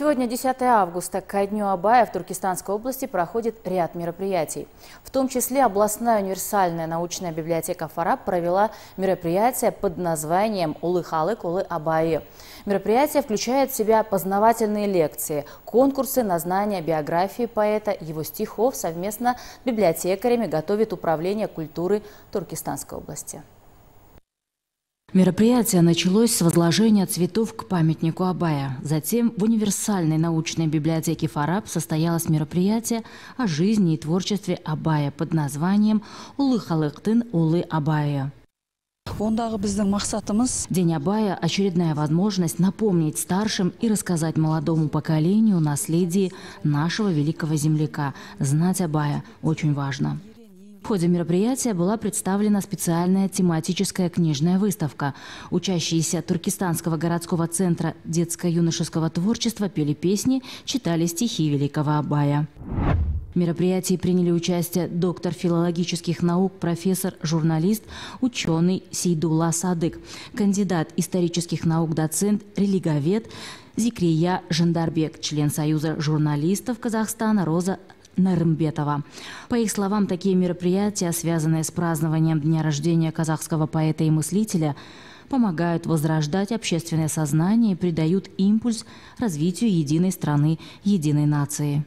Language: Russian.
Сегодня 10 августа. Ко дню Абая в Туркестанской области проходит ряд мероприятий. В том числе областная универсальная научная библиотека «Фараб» провела мероприятие под названием «Улы Халык, Улы Абаи». Мероприятие включает в себя познавательные лекции, конкурсы на знание биографии поэта, его стихов совместно с библиотекарями готовит Управление культуры Туркестанской области. Мероприятие началось с возложения цветов к памятнику Абая. Затем в универсальной научной библиотеке «Фараб» состоялось мероприятие о жизни и творчестве Абая под названием «Улы халыктын Улы Абая». День Абая – очередная возможность напомнить старшим и рассказать молодому поколению наследие нашего великого земляка. Знать Абая очень важно. Ходе мероприятия была представлена специальная тематическая книжная выставка. Учащиеся Туркестанского городского центра детско-юношеского творчества пели песни, читали стихи великого Абая. В мероприятии приняли участие доктор филологических наук, профессор, журналист, ученый Сейдула Садык, кандидат исторических наук, доцент, религовед, Зикрия Жандарбек, член Союза журналистов Казахстана Роза Нарымбетова. По их словам, такие мероприятия, связанные с празднованием дня рождения казахского поэта и мыслителя, помогают возрождать общественное сознание и придают импульс развитию единой страны, единой нации.